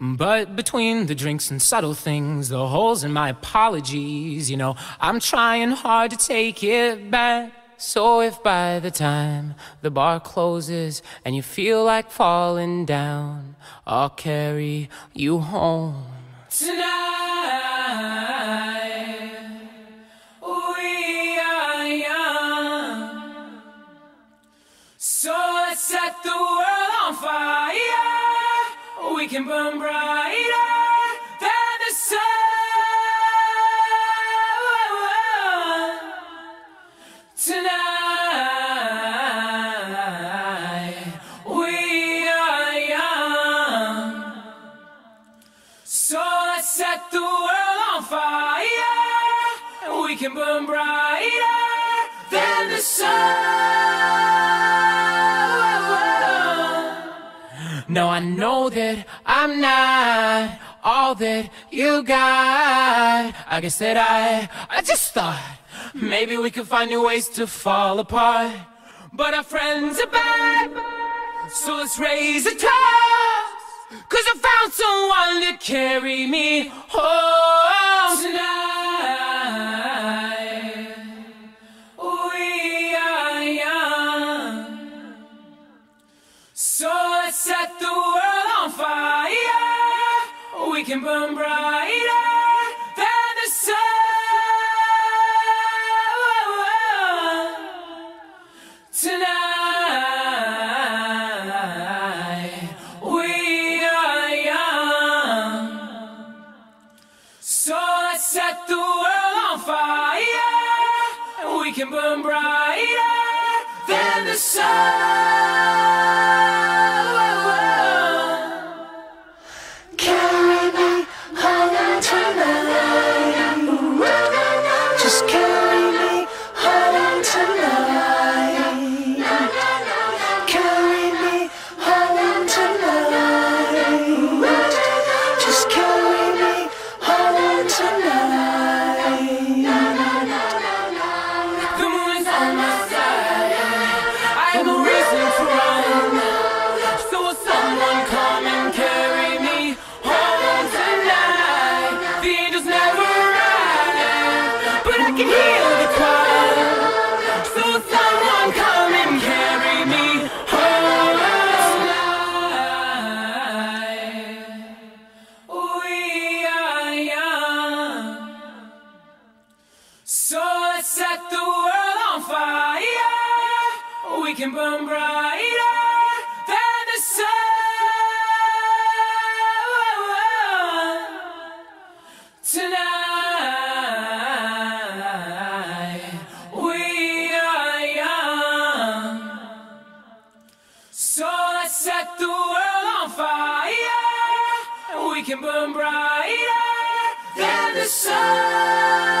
But between the drinks and subtle things, the holes in my apologies, you know, I'm trying hard to take it back. So if by the time the bar closes and you feel like falling down, I'll carry you home. Tonight, can burn brighter than the sun. Tonight, we are young. So let's set the world on fire. We can burn brighter than the sun. No, I know that I'm not all that you got. I guess that I, I just thought maybe we could find new ways to fall apart. But our friends are bad, so let's raise a toast. Cause I found someone to carry me home tonight. Can burn brighter than the sun. Tonight, we are young. So let's set the world on fire. We can burn brighter than the sun. We can burn brighter than the sun. Tonight, we are young. So let's set the world on fire. We can burn brighter than the sun.